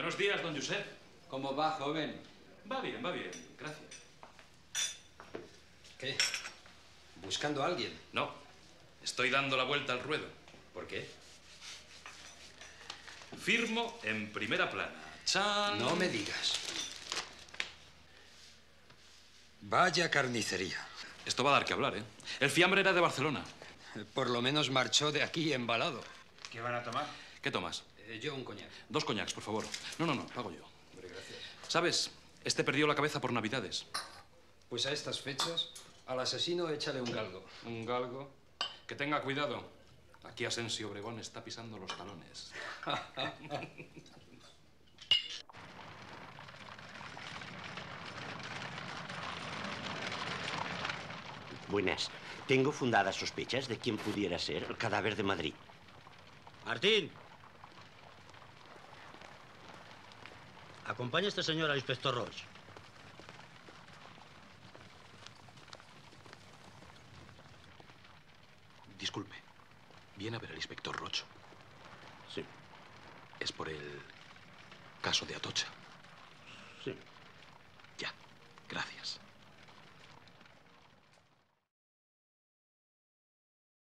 Buenos días, don Josep. ¿Cómo va, joven? Va bien, va bien. Gracias. ¿Qué? ¿Buscando a alguien? No. Estoy dando la vuelta al ruedo. ¿Por qué? Firmo en primera plana. ¡Chan! No me digas. Vaya carnicería. Esto va a dar que hablar, ¿eh? El fiambre era de Barcelona. Por lo menos marchó de aquí embalado. ¿Qué van a tomar? ¿Qué tomas? Eh, yo un coñac. Dos coñacs, por favor. No, no, no, pago yo. ¿Sabes? Este perdió la cabeza por Navidades. Pues a estas fechas, al asesino échale un galgo. Un galgo. Que tenga cuidado. Aquí Asensio Obregón está pisando los talones. Buenas. Tengo fundadas sospechas de quién pudiera ser el cadáver de Madrid. Martín. Acompaña a este señor al inspector Roche. Disculpe. Viene a ver al inspector Rocho. Sí, Es por el caso de Atocha.